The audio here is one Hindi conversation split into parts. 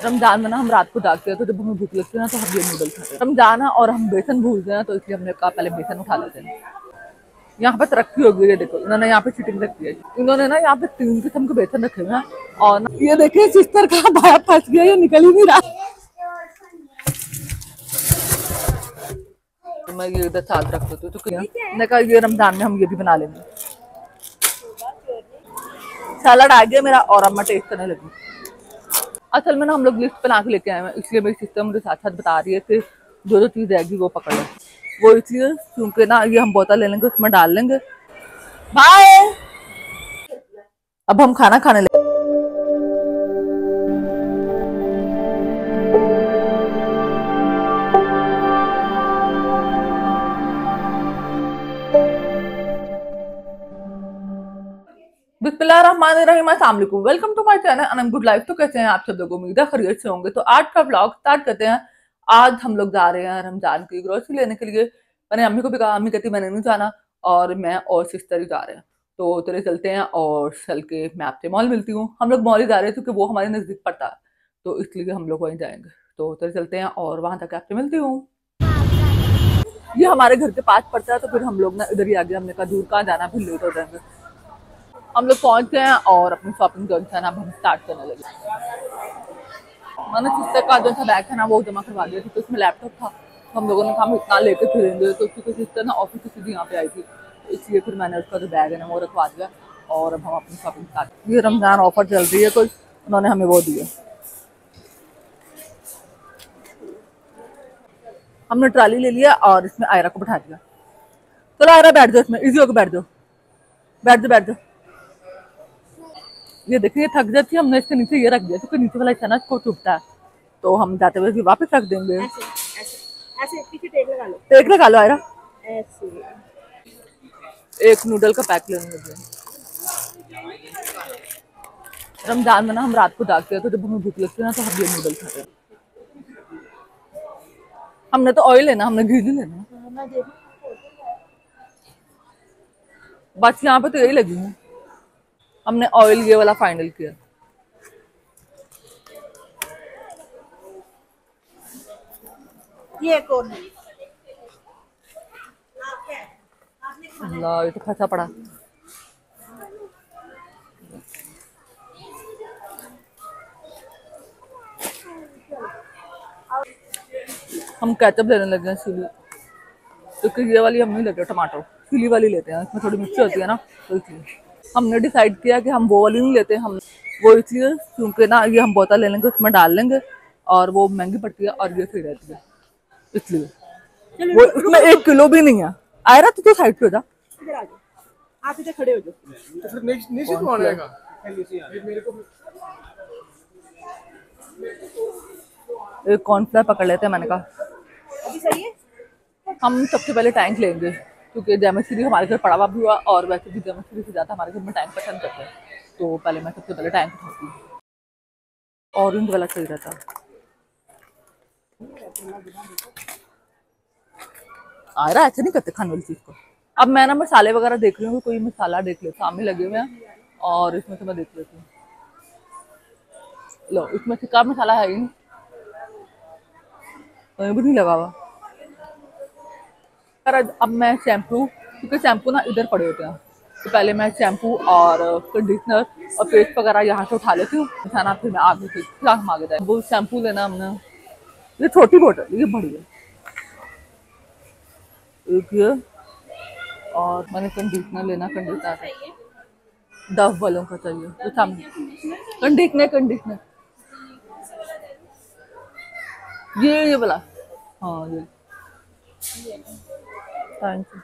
रमज़ान में ना हम रात को जागते हैं तो जब हमें भूख लगती है ना तो हम ये नूडल्स खाते हैं। रमज़ान है और हम बेसन भूल गए तो इसलिए हमने कहा पहले बेसन उठा लेते हैं। यहाँ पे तरक्की हो गई है देखो, इन्होंने यहाँ पे चिटिंग रखी है। इन्होंने ना यहाँ पे तीन किस्म के बेसन रखे हुए हैं और ना ये देखिए सिस्टर का भाया फंस गया, ये निकल ही नहीं रहा। तो मैं ये इधर साथ रख देती हूँ तो मैंने कहा, ये रमज़ान में हम ये भी बना लेंगे। सैलड आ गया मेरा और अब मैं टेस्ट करने लगी असल में ना हम लोग लिस्ट बना के लेके आए हैं, इसलिए मेरी सिस्टर मुझे साथ साथ बता रही है कि जो जो चीज़ रहेगी वो पकड़ लो। वो इसलिए क्योंकि ना ये हम बोतल ले लेंगे, उसमें डाल लेंगे। बाय अब हम खाना खाने welcome. To my channel Anam good life तो कैसे हैं आप सब लोग? उम्मीद है खैरियत से होंगे। तो आज का ब्लॉग स्टार्ट करते हैं। आज हम लोग जा रहे हैं रमज़ान की ग्रोसरी लेने के लिए। मैंने अम्मी को भी कहा, अम्मी कहती मैंने नहीं जाना। और मैं और सिस्टर ही जा रहे हैं। तो तेरे चलते हैं और चल के मैं आपसे मॉल मिलती हूँ। हम लोग मॉल ही जा रहे हैं क्योंकि वो हमारे नज़दीक पड़ता है। तो इसलिए हम लोग वहीं जाएँगे। तो तेरे चलते हैं और वहाँ तक आपसे मिलती हूँ। ये हमारे घर के पास पड़ता है तो फिर हम लोग ना इधर ही आ गए हमने कहा, दूर कहाँ जाना फिर लेट हो जाएँगे। हम लोग पहुँच गए हैं और अपनी शॉपिंग जो है ना हम स्टार्ट करने लगे मैंने सिस्टर का जो था बैग था ना, वो जमा करवा दिया था तो उसमें लैपटॉप था। तो हम लोगों ने कहा, हम इतना लेके फिरेंगे तो क्योंकि सिस्टर ना ऑफ़िस से सीधी यहाँ पे आई थी। तो इसलिए फिर मैंने उसका जो बैग है ना, वो रखवा दिया और अब हम अपनी शॉपिंग स्टार्ट ये रमज़ान ऑफ़र चल रही है कोई उन्होंने हमें वो दिया। हमने ट्राली ले लिया और इसमें आयरा को बैठा दिया। चलो आयरा बैठ जाओ इसमें इजी होकर बैठ जाओ। बैठ जाओ बैठ जाओ। ये देखिए थक जाती है हमने इसके नीचे ये रख दिया क्योंकि नीचे वाला हिस्सा ना इसको चुभता है। तो हम जाते हुए वापस रख देंगे। ऐसे ऐसे ऐसे टेक लगा लो। एक लगा लो आयरा। एक नूडल का पैक लेने लगे। रमज़ान में ना हम रात को जागते हैं तो जब हमें भूख लगती है ना तो हम ये नूडल खाते हैं। हमने तो ऑयल लेना हमने घी नहीं लेना। दूँ। बस यहाँ पे तो यही लगी है। हमने ऑयल ये वाला फाइनल किया। ये है। अल्लाह ये तो फंसा पड़ा। हम कैचअप लेने लगे हैं सिली। क्योंकि ये वाली हम नहीं लेते टमाटर। सिली वाली लेते हैं इसमें थोड़ी मिर्ची होती है ना तो इसलिए। हमने डिसाइड किया कि हम वो वाली नहीं लेते हम वो इसलिए क्योंकि ना ये हम बोतल ले लेंगे उसमें डाल लेंगे और वो महँगी पड़ती है और ये सही रहती है इसलिए। वो उसमें एक किलो भी नहीं है। आयरा तू तो साइड पे हो जा। इधर आप इधर खड़े हो जाओ। तो नेक्स्ट कौन आएगा? मेरे को एक कॉर्नफ्लावर पकड़ लेते हैं मैंने कहा। अभी सही है? हम सबसे पहले टैंक लेंगे। क्योंकि डेमोस्ट्री हमारे घर पड़ा हुआ भी हुआ और वैसे भी डेमोस्ट्री से ज़्यादा हमारे घर में टैंक पसंद करते हैं। तो पहले मैं सबसे पहले टैंक उठाती हूँ। ऑरेंज वाला सही रहता। है आ रहा ऐसे नहीं करते खाने वाली चीज़ को। अब मैं ना मसाले वगैरह देख रही हूँ, कोई मसाला देख ले, सामने लगे हुए हैं और इसमें से मैं देख लेती हूँ। लो, इसमें से का मसाला है ही नहीं। भी नहीं लगा हुआ। अब मैं शैम्पू क्योंकि शैम्पू ना इधर पड़े होते हैं। तो पहले मैं शैम्पू और कंडीशनर और पेस्ट वगैरह यहाँ से उठा लेती हूँ। उठाना फिर मैं आगे से हम आगे जाए वो शैम्पू लेना हमने। ये छोटी बोतल ये बड़ी है। एक ये और मैंने कंडीशनर लेना कंडीशनर डव वालों का चाहिए। तो सामने कंडीशनर कंडीशनर ये ये वाला। हाँ ये। थैंक यू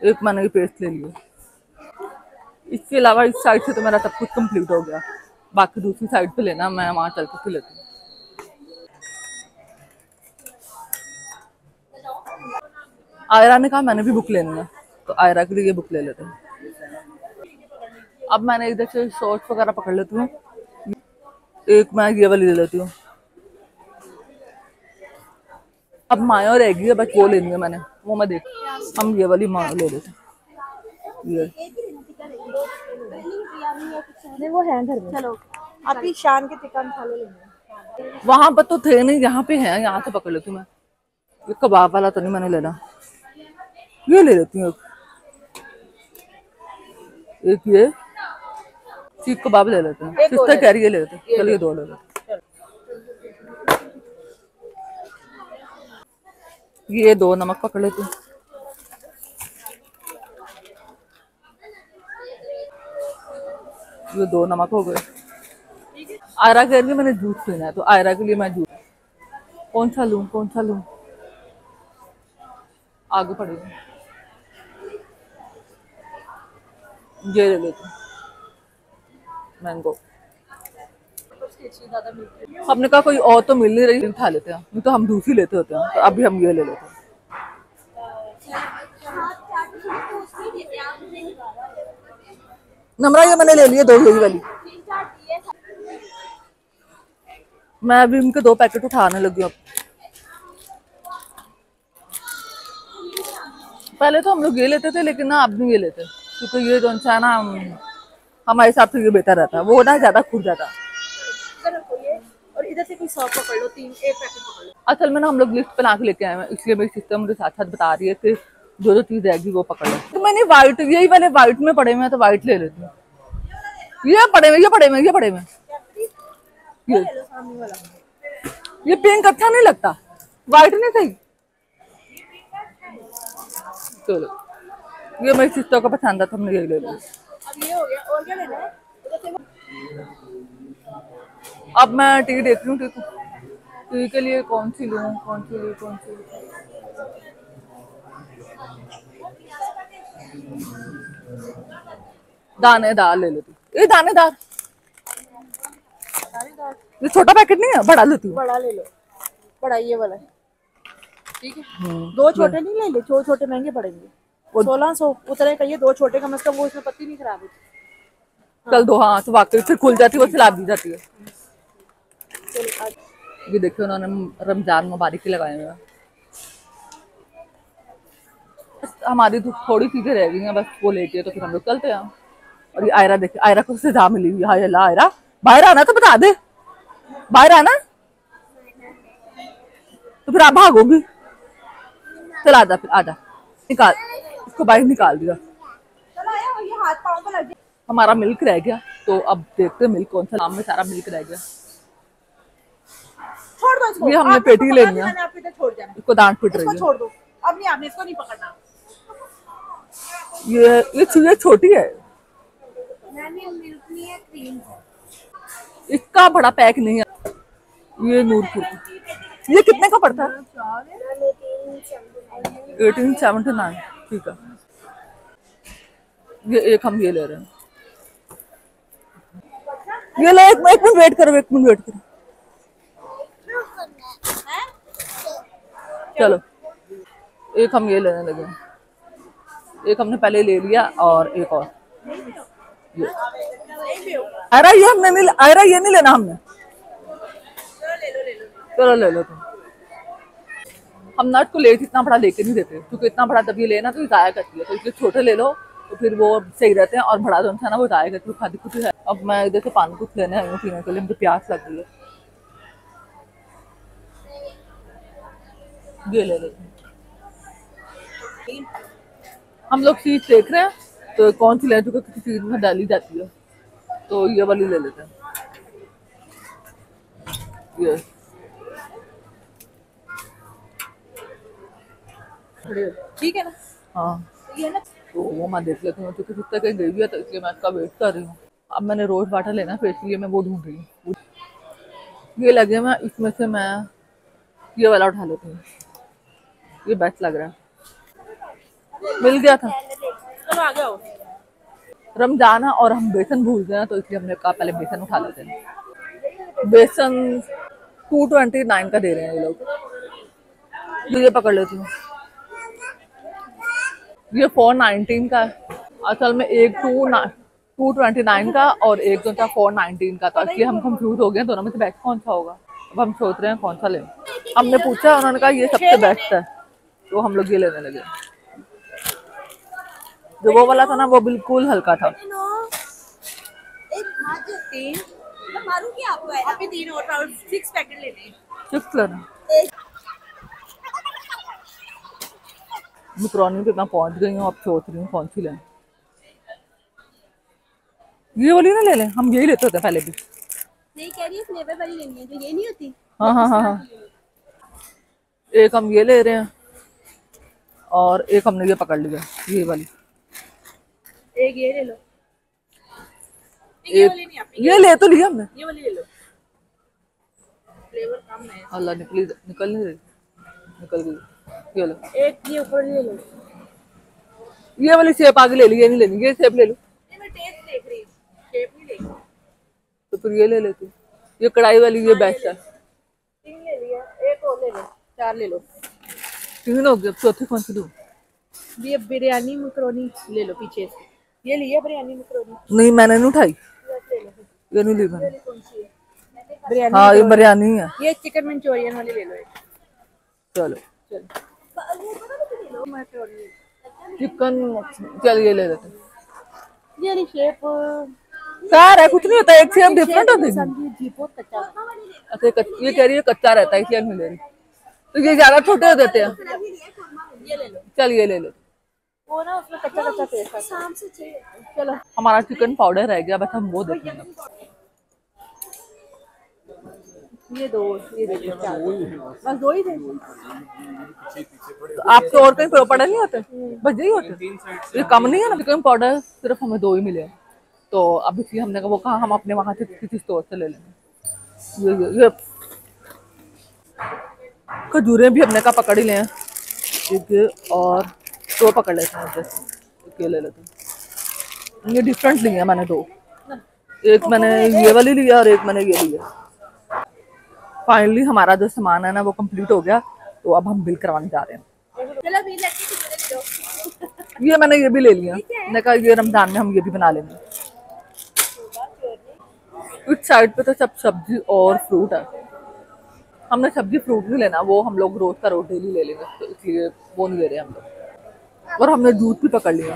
एक मैंने ये पेस्ट ले लिया। इसके अलावा इस साइड से तो मेरा सब कुछ कंप्लीट हो गया। बाकी दूसरी साइड पे लेना, मैं वहाँ चल के लेती हूँ। आयरा ने कहा, मैंने भी बुक लेनी है। तो आयरा के लिए बुक ले लेते हैं। अब मैंने इधर से शॉर्ट्स वगैरह पकड़ लेती हूँ। एक मैं ये वाली ले लेती हूँ। अब माया रहेगी है बस वो लेनी है मैंने वो मैं देख हम ये वाली माया ले लेते हैं ये। नहीं वो है घर में। चलो आप ही शान के टिक्का मसाले लेंगे। वहाँ पर तो थे नहीं यहाँ पे है यहाँ से पकड़ लेती हूँ मैं। ये कबाब वाला तो नहीं मैंने लेना। ये ले लेती हूँ एक। एक ये। सीख कबाब ले लेते हैं। सिस्टर कह रही है ले लेते हैं। चलिए दो ले लेते हैं। ये दो नमक पकड़ लेती ये दो नमक हो गए। आयरा के लिए मैंने जूस पीना है तो आयरा के लिए मैं जूस कौन सा लूँ, कौन सा लूँ? आगे पड़ेगा ये ले लेते हैं। हमने कहा, कोई और तो मिल नहीं रही, उठा लेते हैं। नहीं तो हम दूसरी लेते होते हैं। तो अभी हम ये ले लेते हैं। नमरा, ये मैंने ले लिए दो यही वाली। मैं अभी उनके दो पैकेट उठाने लगी हूँ अब। पहले तो हम लोग ये लेते थे, लेकिन ना अब नहीं ये लेते। क्योंकि ये जो है ना हमारे हिसाब से ये बेहतर रहता है। वो ना ज़्यादा खुद जाता है इधर रखो ये और इधर से कोई सौ पकड़ लो तीन एक पैकेट पकड़ लो। असल में ना हम लोग लिस्ट बना के लेके आए हैं इसलिए मेरी सिस्टर मुझे साथ साथ बता रही है कि जो जो चीज़ रहेगी वो पकड़ लो। तो मैंने व्हाइट यही वाले व्हाइट में पड़े हुए हैं तो व्हाइट ले लेती हूँ। ये पड़े हुए ये पड़े हुए ये पड़े हुए ये। ये पिंक अच्छा नहीं लगता। व्हाइट नहीं सही। चलो। ये मेरी सिस्टर को पसंद था तो हमने ये ले लिया। अब ये हो गया और क्या लेना है? अब मैं टी देख रही हूँ टी को के लिए कौन सी लूँ कौन सी लूँ कौन सी लूँ? दानेदार ले लेती। ये दानेदार ये छोटा पैकेट नहीं है बड़ा लेती बड़ा ले लो। बड़ा ये वाला। ठीक है? हम्म, दो छोटे नहीं ले ले दो छोटे महँगे पड़ेंगे सोलह सौ उतरे का ये दो छोटे कम से कम वो इसमें पत्ती नहीं खराब होती। कल दो हाँ तो वाकई फिर खुल जाती है वो सलाब दी जाती है। ये देखिए उन्होंने रमज़ान मुबारक लगाए हुए हमारी तो थोड़ी चीज़ें रह गई हैं, बस वो लेके है तो फिर हम लोग चलते हैं। और ये आयरा देखिए, आयरा को सजा मिली हुई है। हाय अल्लाह, आयरा। बाहर आना तो बता दे। बाहर आना। तो फिर आप भागोगी। चल, आजा फिर, आजा। निकाल, इसको बाहर निकाल दिया। हमारा मिल्क रह गया। तो अब देखते मिल्क कौन सा नाम में सारा मिल्क रह गया। इसको ये हमने पेटी है। मैंने इधर छोड़ जाना इसको दांत पिट रही है। छोड़ दो। अब नहीं आपने इसको नहीं पकड़ना। ये ये चूहे छोटी है। इसका बड़ा पैक नहीं है। ये नूरपुर ये कितने का पड़ता है? Eighteen seventy nine. ठीक है। ये एक हम ये ले रहे हैं। ये ले एक मिनट वेट करो एक मिनट वेट करो। चलो। एक हम ये लेने लगे। एक हमने पहले ले लिया और एक और। ये। अरे ये हमने नहीं अरे ये नहीं लेना हमने। चलो ले लो तुम। हम नट को लेट इतना बड़ा लेके नहीं देते। क्योंकि इतना बड़ा जब ये लेना तो जाया करती है। तो इसलिए छोटे ले लो तो फिर वो सही रहते हैं। और बड़ा जो है ना, वो जाया करती है। खादी कुछ है। अब मैं इधर से पानी कुछ लेने आई हूँ पीने के लिए। मुझे प्यास लग रही है। लेते हम लोग चीज़ देख रहे हैं तो कौन सी ले चुके किसी चीज़ में डाली जाती है? तो ये वाली ले लेते हैं। ये। ठीक है ना? हाँ। ये ना? तो वो मैं देख लेती हूँ, क्योंकि जितना कहीं गई भी है तो इसलिए मैं इसका वेट कर रही हूँ। अब मैंने रोज वाटर लेना फिर इसलिए मैं वो ढूंढ रही हूँ। ये लगे मैं इसमें से मैं ये वाला उठा लेती हूँ। ये बेस्ट लग रहा है। मिल गया था। चलो आगे आओ रमज़ान है और हम बेसन भूल गए तो इसलिए हमने कहा पहले बेसन उठा लेते हैं। बेसन टू ट्वेंटी नाइन का दे रहे हैं ये लोग। ये पकड़ लेती हूँ। ये फोर नाइनटीन का है। असल में एक टू टू ट्वेंटी नाइन का और एक जो था फोर नाइनटीन का था। इसलिए हम कंफ्यूज हो गए दोनों में से बेस्ट कौन सा होगा? अब हम सोच रहे हैं कौन सा लें। हमने पूछा उन्होंने कहा ये सबसे बेस्ट है। तो हम लोग ये लेने लगे। जो वो वाला था ना वो बिल्कुल हल्का था। जी तीन मैं मारूं क्या आपको? अभी तीन और सिक्स पैकेट लेने सिक्स लेना मिक्रोनी पे मैं पहुँच गई हूँ अब सोच रही हूँ कौन सी लें। ये वाली ना ले लें हम यही लेते होते पहले भी। नहीं कह रही है फ्लेवर वाली लेनी है जो ये नहीं होती। हाँ हाँ हाँ हाँ। एक हम ये ले रहे हैं। और एक हमने ये पकड़ लिया ये वाली। एक ये ले लो। एक ये ले तो लिया हमने। ये वाली ले लो। फ्लेवर कम है। अल्लाह निकली निकल नहीं रही। निकल गई। ये लो। एक ये ऊपर ले लो। ये वाली सेब आगे ले ली ये नहीं लेनी। ये सेब ले लो। ये मैं टेस्ट देख रही हूँ। शेप नहीं देख तो फिर ये ले लेती ये कढ़ाई वाली ये बेस्ट है। तीन ले लिया एक और ले लो। चार ले लो। तीन हो गया अब चौथी कौन सी लूँ ये बिरयानी मकरोनी ले लो पीछे से ये लिया बिरयानी मकरोनी नहीं मैंने नहीं उठाई ये नहीं ली मैंने सी है बिरयानी हाँ ये बिरयानी है ये चिकन मंचूरियन वाली ले लो एक चलो चलो चिकन चल ये ले लेते ये वाली शेप सार है कुछ नहीं होता एक सेब डिफरेंट होती है ये कह रही है कच्चा रहता है इसलिए नहीं ले रही तो ये ज़्यादा छोटे हो देते हैं। ये ले लो चल ये ले लो। वो ना उसमें कच्चा कच्चा टेस्ट आता शाम से चाहिए। चलो। हमारा चिकन पाउडर रह गया बस हम वो देखेंगे ये दो ये दे बस। दो ही थे? तो आपके और कहीं पाउडर नहीं होते? बस यही होते। ये कम नहीं है ना? चिकन पाउडर सिर्फ़ हमें दो ही मिले। तो अब इसलिए हमने कहा वो कहा हम अपने वहाँ से किसी स्टोर से ले लेंगे। ये ये, ये खजूरें भी हमने कहा पकड़ ही लें एक और दो पकड़ लेते हैं जैसे। एक ये ले लेते हैं। ये डिफरेंट लिए हैं मैंने दो। एक मैंने ये वाली लिया और एक मैंने ये लिया फाइनली हमारा जो सामान है ना वो कंप्लीट हो गया। तो अब हम बिल करवाने जा रहे हैं। ये मैंने ये भी ले लिया। मैंने कहा ये रमज़ान में हम ये भी बना लेंगे। इस साइड पे तो सब सब्ज़ी और फ्रूट है। हमने सब्ज़ी फ्रूट नहीं लेना वो हम लोग रोज का रोज डेली ले लेंगे तो इसलिए वो नहीं ले रहे हम लोग। और हमने दूध भी पकड़ लिया।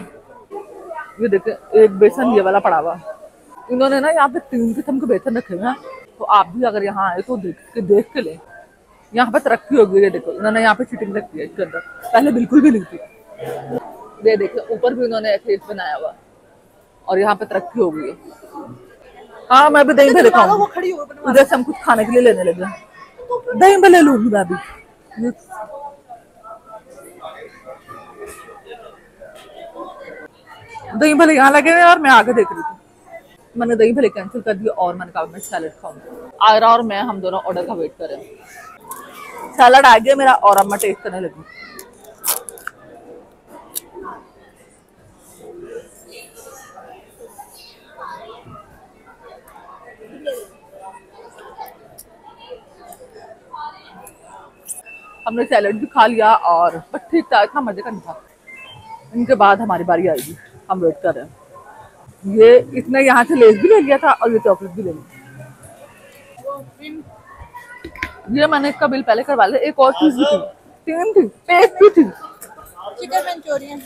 ये देखे एक बेसन ये वाला पड़ा हुआ इन्होंने ना यहाँ पे तीन किस्म के बेसन रखे हुए हैं। तो आप भी अगर यहाँ आए तो देख के देख के ले। यहाँ पे तरक्की हो गई है देखो। इन्होंने यहाँ पे चिटिंग रखी है इसके अंदर। पहले बिल्कुल भी नहीं थी। ये देखिए ऊपर भी उन्होंने एक्रेट बनाया हुआ। और यहाँ पे तरक्की हो गई है हाँ। मैं भी दही खड़ी हो उधर से हम कुछ खाने के लिए लेने लगे। दही भले लूँगी भाभी दही भले यहाँ लगे हुए और मैं आगे देख रही थी मैंने दही भले कैंसिल कर दिया और मैंने कहा मैं सैलड खाऊँगी। आयरा और मैं, हम दोनों ऑर्डर का वेट करें सैलड आ गया मेरा और अब मैं टेस्ट करने लगी हमने सैलड भी खा लिया और बस ठीक था इतना मज़े का नहीं था। इनके बाद हमारी बारी आएगी। हम वेट कर रहे हैं। ये इसने यहाँ से लेस भी ले लिया था और ये चॉकलेट भी ले ली। ये मैंने इसका बिल पहले करवा लिया। एक और चीज़ भी थी। तीन थी पेस्ट भी थी। चिकन मंचूरियन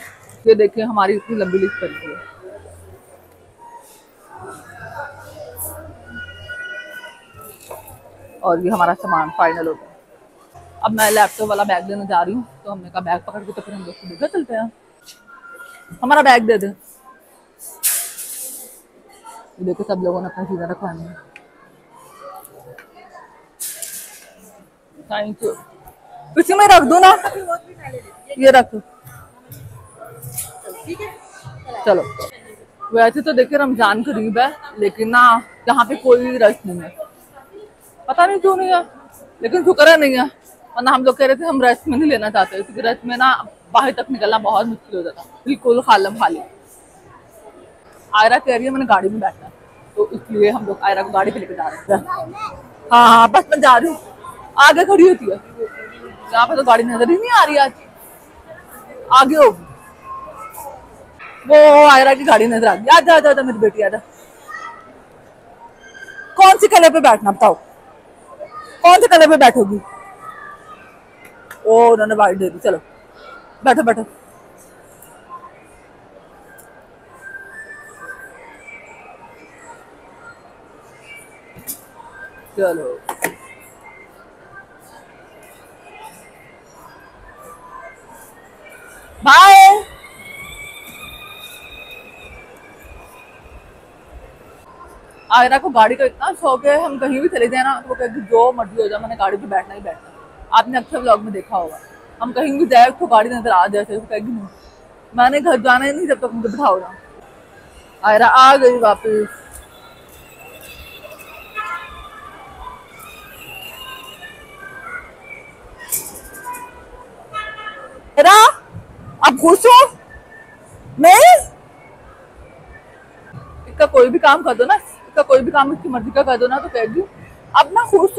ये देखिए हमारी इतनी लंबी लिस्ट बन गई है। और ये हमारा सामान फाइनल हो गया। अब मैं लैपटॉप वाला बैग लेने जा रही हूँ। तो हमने कहा बैग पकड़ के तो फिर हम लोग घर चलते हैं। हमारा बैग दे दे। देखो, सब लोगों ने अपना चीज़ें रखवानी है। थैंक यू इसी में रख दो ना। ये रख। चलो। वैसे तो देखिए, रमज़ान करीब है, लेकिन ना, यहाँ पे कोई रश नहीं है। पता नहीं क्यों नहीं है, लेकिन शुक्र है नहीं है। वरना हम लोग कह रहे थे, हम रश में नहीं लेना चाहते क्योंकि रश में ना बाहर तक निकलना बहुत मुश्किल हो जाता। बिल्कुल खालम खाली। आयरा कह रही है, मैंने गाड़ी में बैठना तो इसलिए हम लोग आयरा को गाड़ी पे लेके जा रहे हैं। हाँ हाँ बस मैं जा रही हूँ। आगे खड़ी होती है। यहाँ पे तो गाड़ी नज़र ही नहीं आ रही आज। आगे होगी वो आयरा की गाड़ी नज़र आ गई। आजा आजा आजा, मेरी बेटी, आजा। कौन सी कलर पे बैठना, बताओ? कौन से कलर पे बैठोगी? ओ उन्होंने वाइट दे दी। चलो, बैठो बैठो। चलो। बाय। आयरा को गाड़ी का इतना शौक है, हम कहीं भी चले जाए ना तो वो कहती जो मर्ज़ी हो जाए, मैंने गाड़ी पे बैठना ही बैठना आपने अक्सर ब्लॉग में देखा होगा। हम कहीं भी जाए तो गाड़ी नज़र आ जाए तो कहेगी, नहीं। मैंने घर जाना ही नहीं जब तक मुझे बिठाओ ना। आयरा आ गई वापस। आयरा अब खुश हो? इसका कोई भी काम कर दो ना। इसका कोई भी काम, इसकी मर्ज़ी का कर दो ना तो कहेगी अब ना खुश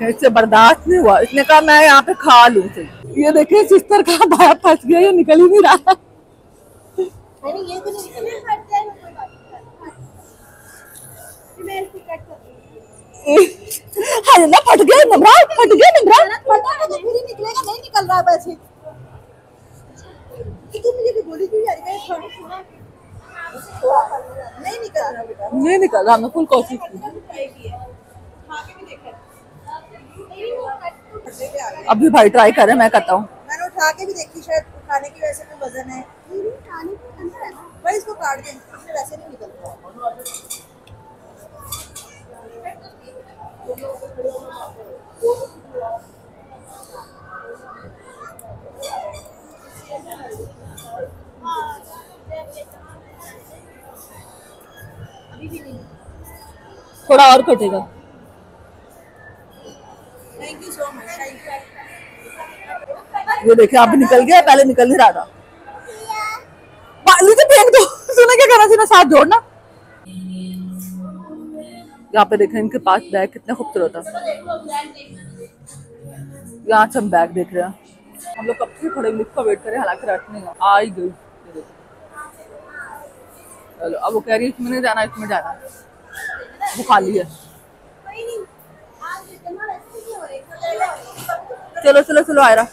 इससे बर्दाश्त नहीं हुआ। इसने कहा मैं यहाँ पे खा लूँ इसे। ये देखिए सिस्टर का भाया फंस गया ये निकल ही नहीं रहा। मैंने ये तो नहीं हाँ। ना फट गया नमरा फट गया नमरा पता है तो ही निकलेगा नहीं निकल रहा वैसे। कि तू मुझे भी बोली थी यार मैं थोड़ा नहीं निकल रहा बेटा। नहीं निकल रहा मैं फुल कोशिश की। अभी भाई ट्राई करे मैं करता हूँ। मैंने उठा के भी देखी शायद उठाने की वजह से वज़न है। भाई इसको काट दे इससे वैसे नहीं निकलता थोड़ा और कटेगा। ये देखिए आप निकल गया पहले निकल नहीं रहा था। फेंक दो। तूने क्या करा सीना साथ जोड़ना? यहाँ पे देखें, इनके पास बैग कितने खूबसूरत है यहाँ से हम बैग देख रहे हैं। हम लोग कब से खड़े, लिफ्ट का वेट करें हालाँकि रश नहीं आ ही गई। चलो, अब वो कह रही है, इसमें नहीं जाना, इसमें जाना। वो खाली है। चलो चलो चलो, आयरा।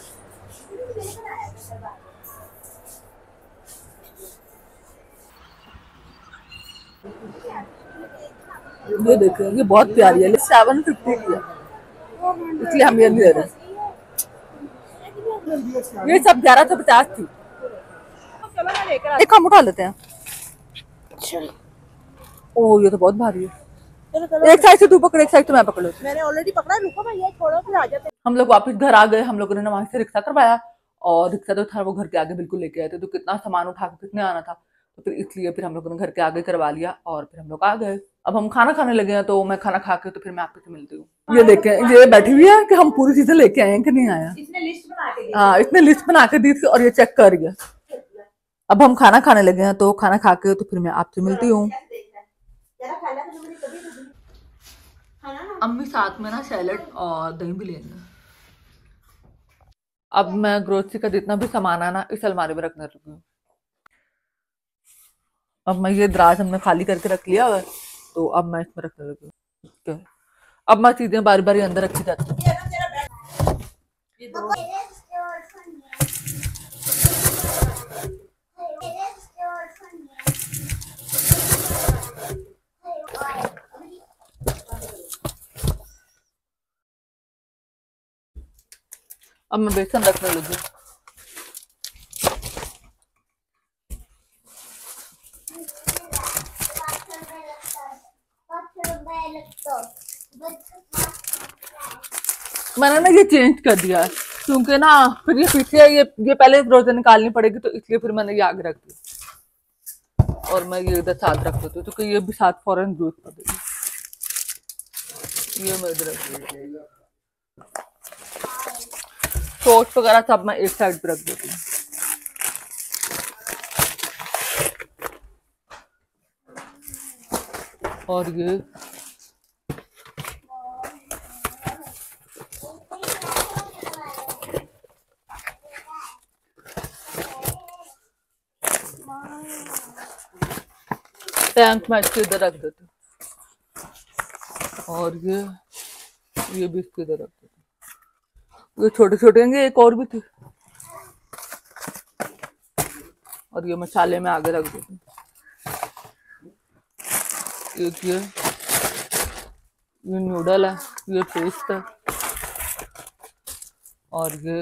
ये देखिए ये बहुत प्यारी है। सेवन फिफ्टी की है। इसलिए हम ये नहीं ले रहे। ये सब ग्यारह सौ पचास थी। एक हम उठा लेते हैं। ओ ये तो बहुत भारी है। एक साइड से तू पकड़ एक साइड से मैं पकड़ लेती मैंने ऑलरेडी पकड़ा रुको भैया छोड़ो फिर आ जाते हम लोग वापस घर आ गए। हम लोगों ने वहाँ से रिक्शा करवाया और रिक्शा तो था वो घर के आगे बिल्कुल लेके आए थे। तो कितना सामान उठा के कितने आना था। तो फिर इसलिए फिर हम लोगों ने घर के आगे करवा लिया और फिर हम लोग आ गए। अब हम खाना खाने लगे हैं तो मैं खाना खा के तो फिर मैं आपसे से मिलती हूँ। ये देखें ये बैठी हुई है कि हम पूरी चीज़ें लेके आए हैं कि नहीं आया इसने लिस्ट बना के हाँ इसने लिस्ट बना के दी थी और ये चेक कर रही है। अब हम खाना खाने लगे हैं तो खाना खा के तो फिर मैं आपसे मिलती हूँ। अम्मी साथ में ना सैलड और दही भी लेंगे। अब मैं ग्रोसरी का जितना भी सामान है ना इस अलमारी में रखने लगी हूँ। अब मैं ये दराज हमने खाली करके रख लिया है, तो अब मैं इसमें रखने लगी। अब मैं चीज़ें बारी बारी अंदर रखी जाती अब मैं बेसन रखने लगी हूँ। मैंने ना ये चेंज कर दिया है। क्योंकि ना फिर ये पीछे ये ये पहले रोज़े निकालनी पड़ेगी तो इसलिए फिर मैंने ये आगे रख दी। और मैं ये इधर साथ रख देती हूँ क्योंकि ये भी साथ फ़ौरन कर देगी। ये मैं इधर रख हूँ। वगैरह सब मैं एक साइड पे रख देती हूँ। और ये टैंक मैं इसके इधर रख देती हूँ और ये ये भी इसके इधर रख देती हूँ ये छोटे छोटे होंगे एक और भी थी और ये मसाले में आगे रख देती एक ये ये नूडल है ये पेस्ट है और ये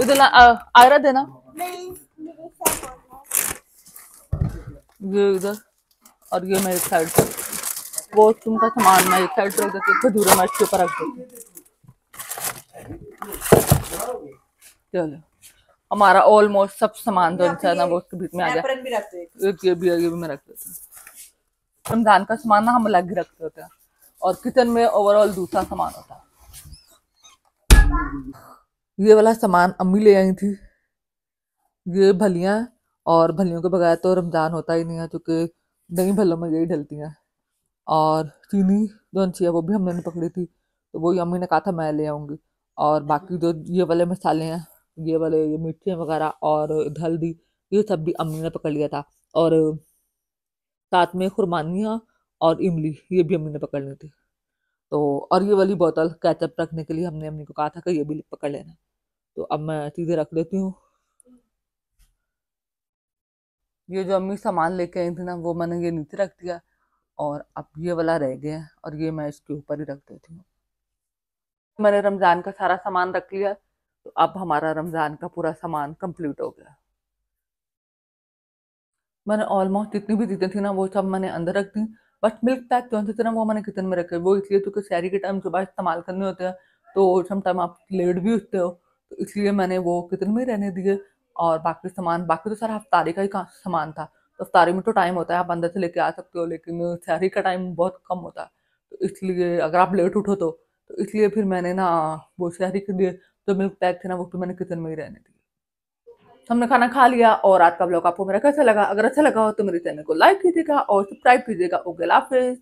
इधर आयरा देना ये इधर और ये मैं एक साइड पर। वो तुमका सामान मैं एक साइड पर रख देती हूँ खजूर मैं इसके ऊपर रख देती चलो। हमारा ऑलमोस्ट सब सामान जो है ना वो उसके बीच में आ गया। एक। ये भी ये भी मैं रख देती हूँ। रमज़ान का सामान ना हम अलग ही रखते होते हैं और किचन में ओवरऑल दूसरा सामान होता है। ये वाला सामान अम्मी ले आई थी। ये भलियाँ और भलियों के बगैर तो रमज़ान होता ही नहीं है, क्योंकि दही भल्लों में यही डलती हैं। और चीनी जो अच्छी है, वो भी हमने नहीं पकड़ी थी तो वही अम्मी ने कहा था, मैं ले आऊँगी। और बाकी जो ये वाले मसाले हैं, ये वाले, ये मिर्चें वगैरह और हल्दी, ये सब भी अम्मी ने पकड़ लिया था। और साथ में खुरमानियाँ और इमली, ये भी अम्मी ने पकड़नी थी। तो और ये वाली बोतल कैचअप रखने के लिए हमने अम्मी को कहा था कि ये भी पकड़ लेना। तो अब मैं चीज़ें रख लेती हूँ ये जो अम्मी सामान लेके आई थी ना, वो मैंने ये नीचे रख दिया और अब ये वाला रह गया और ये मैं इसके ऊपर ही रख देती हूँ। मैंने रमज़ान का सारा सामान रख लिया तो अब हमारा रमज़ान का पूरा सामान कंप्लीट हो गया। मैंने ऑलमोस्ट जितनी भी चीज़ें थी ना, वो सब मैंने अंदर रख दी, बट मिल्क पैक जो थे ना, वो मैंने किचन में रखे। वो इसलिए क्योंकि शहरी के टाइम सुबह इस्तेमाल करने होते हैं तो सम टाइम आप लेट भी उठते हो तो इसलिए मैंने वो किचन में रहने दिए। और बाकी सामान, बाकी तो सारा हफ्तारी का ही सामान था। तो अफ्तारी में तो टाइम होता है, आप अंदर से लेके आ सकते हो, लेकिन सहरी का टाइम बहुत कम होता। है तो इसलिए अगर आप लेट उठो तो तो इसलिए फिर मैंने ना, वो सहरी के लिए जो मिल्क पैक थे ना, वो तो मैंने किचन में ही रहने दिए। हमने खाना खा लिया और आज का ब्लॉग आपको मेरा कैसा लगा? अगर अच्छा लगा हो तो मेरे चैनल को लाइक कीजिएगा और सब्सक्राइब कीजिएगा। ओके लाफिज